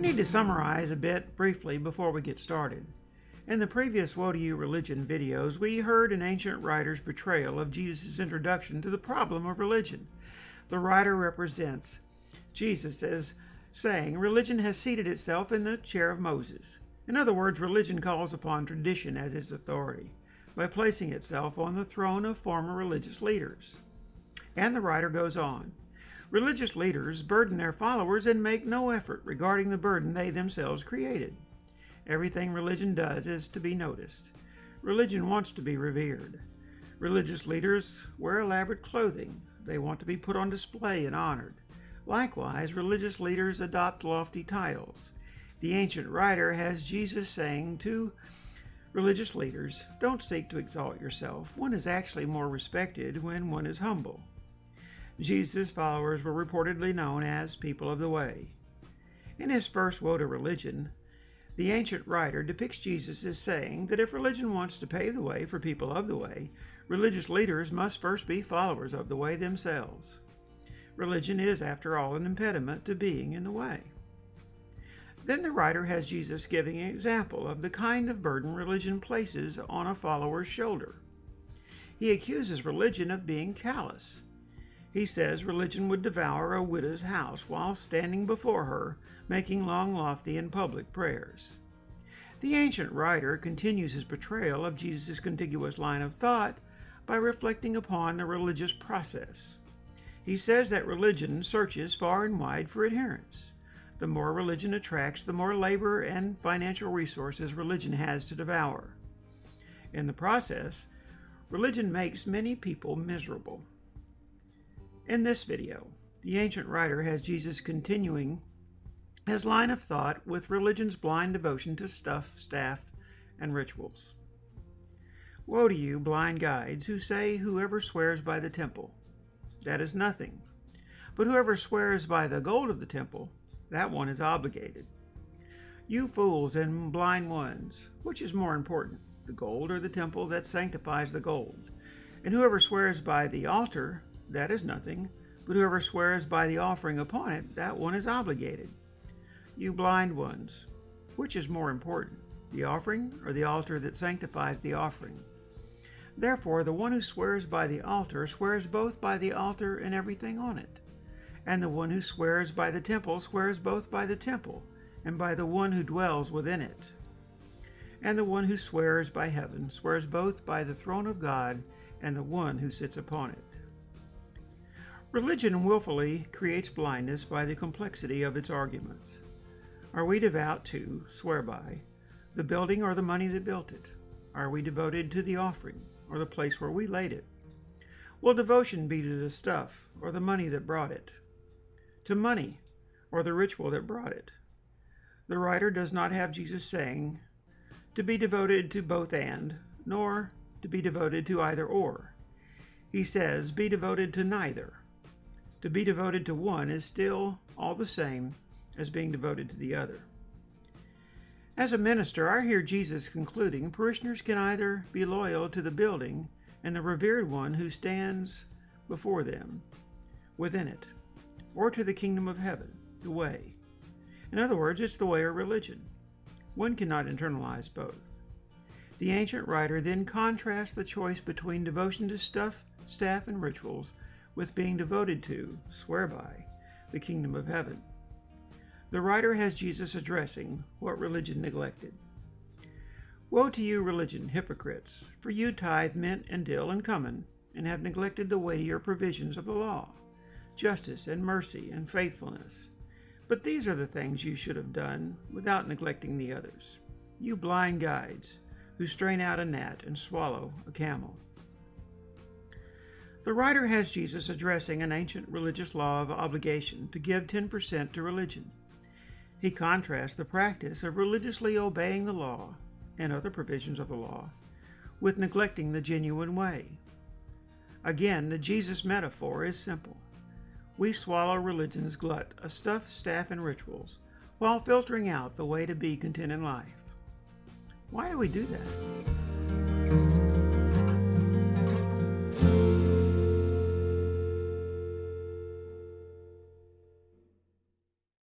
need to summarize a bit briefly before we get started. In the previous Woe to You Religion videos, we heard an ancient writer's portrayal of Jesus' introduction to the problem of religion. The writer represents Jesus as saying religion has seated itself in the chair of Moses. In other words, religion calls upon tradition as its authority by placing itself on the throne of former religious leaders. And the writer goes on Religious leaders burden their followers and make no effort regarding the burden they themselves created. Everything religion does is to be noticed. Religion wants to be revered. Religious leaders wear elaborate clothing. They want to be put on display and honored. Likewise, religious leaders adopt lofty titles. The ancient writer has Jesus saying to religious leaders, Don't seek to exalt yourself. One is actually more respected when one is humble. Jesus' followers were reportedly known as people of the way. In his first woe to religion, the ancient writer depicts Jesus as saying that if religion wants to pave the way for people of the way, religious leaders must first be followers of the way themselves. Religion is, after all, an impediment to being in the way. Then the writer has Jesus giving an example of the kind of burden religion places on a follower's shoulder. He accuses religion of being callous he says religion would devour a widow's house while standing before her, making long, lofty, and public prayers. The ancient writer continues his portrayal of Jesus' contiguous line of thought by reflecting upon the religious process. He says that religion searches far and wide for adherents. The more religion attracts, the more labor and financial resources religion has to devour. In the process, religion makes many people miserable. In this video, the ancient writer has Jesus continuing his line of thought with religion's blind devotion to stuff, staff, and rituals. Woe to you, blind guides, who say, Whoever swears by the temple, that is nothing. But whoever swears by the gold of the temple, that one is obligated. You fools and blind ones, which is more important, the gold or the temple that sanctifies the gold? And whoever swears by the altar, that is nothing, but whoever swears by the offering upon it, that one is obligated. You blind ones, which is more important, the offering or the altar that sanctifies the offering? Therefore, the one who swears by the altar swears both by the altar and everything on it. And the one who swears by the temple swears both by the temple and by the one who dwells within it. And the one who swears by heaven swears both by the throne of God and the one who sits upon it. Religion willfully creates blindness by the complexity of its arguments. Are we devout to, swear by, the building or the money that built it? Are we devoted to the offering or the place where we laid it? Will devotion be to the stuff or the money that brought it? To money or the ritual that brought it? The writer does not have Jesus saying to be devoted to both and, nor to be devoted to either or. He says, be devoted to neither to be devoted to one is still all the same as being devoted to the other. As a minister, I hear Jesus concluding parishioners can either be loyal to the building and the revered one who stands before them within it, or to the kingdom of heaven, the way. In other words, it's the way of religion. One cannot internalize both. The ancient writer then contrasts the choice between devotion to stuff, staff, and rituals with being devoted to, swear by, the kingdom of heaven. The writer has Jesus addressing what religion neglected. Woe to you, religion, hypocrites, for you tithe mint and dill and cumin, and have neglected the weightier provisions of the law, justice and mercy and faithfulness. But these are the things you should have done without neglecting the others. You blind guides, who strain out a gnat and swallow a camel. The writer has Jesus addressing an ancient religious law of obligation to give 10% to religion. He contrasts the practice of religiously obeying the law and other provisions of the law with neglecting the genuine way. Again, the Jesus metaphor is simple. We swallow religion's glut of stuff, staff, and rituals while filtering out the way to be content in life. Why do we do that?